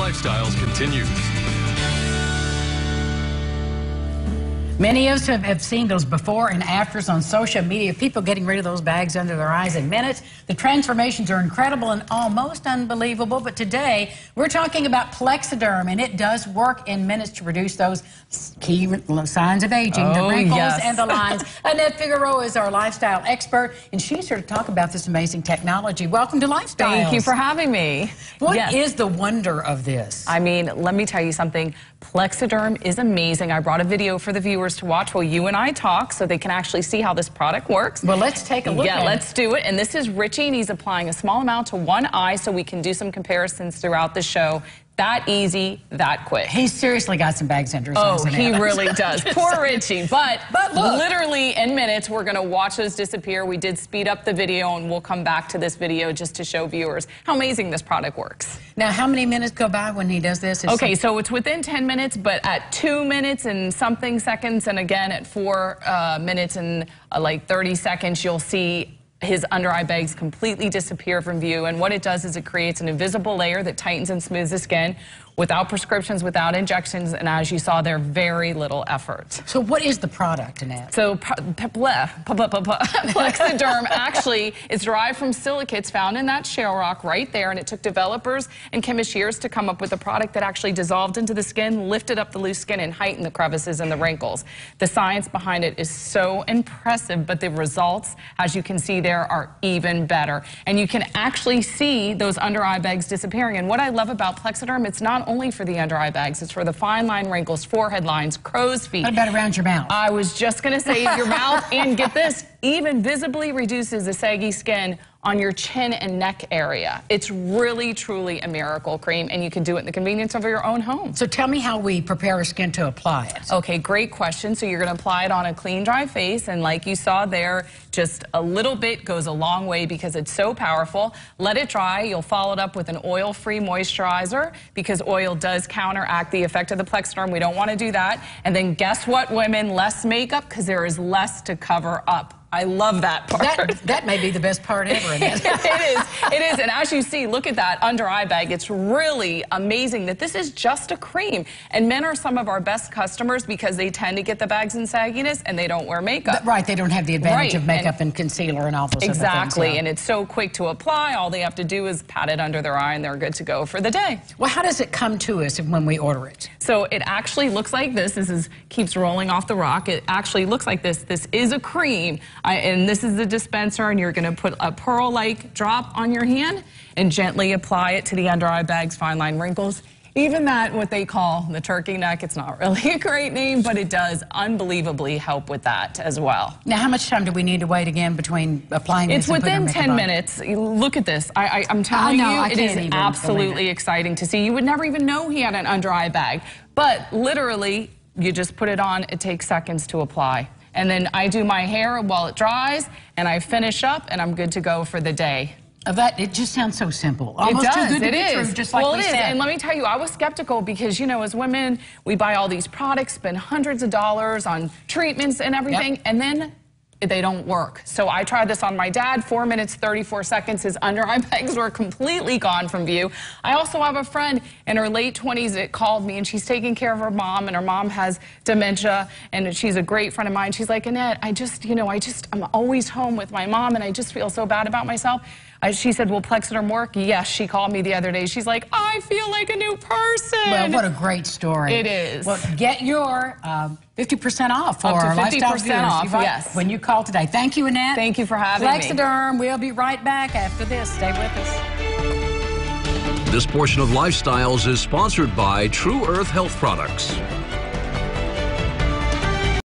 Lifestyles continues. Many of us have, have seen those before and afters on social media, people getting rid of those bags under their eyes in minutes. The transformations are incredible and almost unbelievable, but today we're talking about Plexaderm, and it does work in minutes to reduce those key signs of aging, oh, the wrinkles yes. and the lines. Annette Figueroa is our lifestyle expert, and she's here to talk about this amazing technology. Welcome to Lifestyle. Thank you for having me. What yes. is the wonder of this? I mean, let me tell you something. Plexaderm is amazing. I brought a video for the viewers to watch while you and I talk so they can actually see how this product works. Well, let's take a look yeah, let's do it. And this is Richie, and he's applying a small amount to one eye so we can do some comparisons throughout the show that easy, that quick. He seriously got some bags under his Oh, he really does. Poor Richie. But, but look. literally in minutes, we're going to watch those disappear. We did speed up the video, and we'll come back to this video just to show viewers how amazing this product works. Now, how many minutes go by when he does this? It's okay, so it's within 10 minutes, but at two minutes and something seconds, and again at four uh, minutes and uh, like 30 seconds, you'll see his under eye bags completely disappear from view. And what it does is it creates an invisible layer that tightens and smooths the skin without prescriptions, without injections, and as you saw there, very little effort. So what is the product, Annette? So Plexaderm actually is derived from silicates found in that shale rock right there, and it took developers and chemists years to come up with a product that actually dissolved into the skin, lifted up the loose skin, and heightened the crevices and the wrinkles. The science behind it is so impressive, but the results, as you can see there, are even better. And you can actually see those under eye bags disappearing. And what I love about Plexaderm, it's not only for the under eye bags, it's for the fine line wrinkles, forehead lines, crow's feet. What about around your mouth? I was just going to say your mouth, and get this, even visibly reduces the saggy skin on your chin and neck area. It's really, truly a miracle cream, and you can do it in the convenience of your own home. So tell me how we prepare our skin to apply it. Okay, great question. So you're going to apply it on a clean, dry face, and like you saw there, just a little bit goes a long way because it's so powerful. Let it dry. You'll follow it up with an oil-free moisturizer because oil does counteract the effect of the Plexaderm. We don't want to do that. And then guess what, women? Less makeup because there is less to cover up. I love that part. That, that may be the best part ever. it is. It is. And as you see, look at that under eye bag. It's really amazing that this is just a cream. And men are some of our best customers because they tend to get the bags and sagginess and they don't wear makeup. right. They don't have the advantage right. of makeup and, and, concealer and all those Exactly. Things, yeah. And it's so quick to apply. All they have to do is pat it under their eye and they're good to go for the day. Well, how does it come to us when we order it? So it actually looks like this. This is keeps rolling off the rock. It actually looks like this. This is a cream. I, and this is the dispenser, and you're going to put a pearl-like drop on your hand and gently apply it to the under eye bags, fine line wrinkles. Even that, what they call the turkey neck, it's not really a great name, but it does unbelievably help with that as well. Now, how much time do we need to wait again between applying it's this It's within 10 minutes. Look at this. I, am telling you, it is absolutely it. exciting to see. You would never even know he had an under eye bag. But literally, you just put it on. It takes seconds to apply. And then I do my hair while it dries, and I finish up, and I'm good to go for the day. Of that, it just sounds so simple. Almost it does. too good it to is. true, just like well, we it is. And let me tell you, I was skeptical because, you know, as women, we buy all these products, spend hundreds of dollars on treatments and everything, yep. and then they don't work. So I tried this on my dad, four minutes, 34 seconds. His under eye bags were completely gone from view. I also have a friend in her late 20s that called me and she's taking care of her mom and her mom has dementia and she's a great friend of mine. She's like, Annette, I just, you know, I just, I'm always home with my mom and I just feel so bad about myself. I, she said, well, Plexaderm work? Yes, she called me the other day. She's like, I feel like a new person. Well, what a great story. It is. Well, get your 50% um, off for Up to our 50% off, right, yes. When you call today. Thank you, Annette. Thank you for having Plexaderm. me. We'll be right back after this. Stay with us. This portion of Lifestyles is sponsored by True Earth Health Products.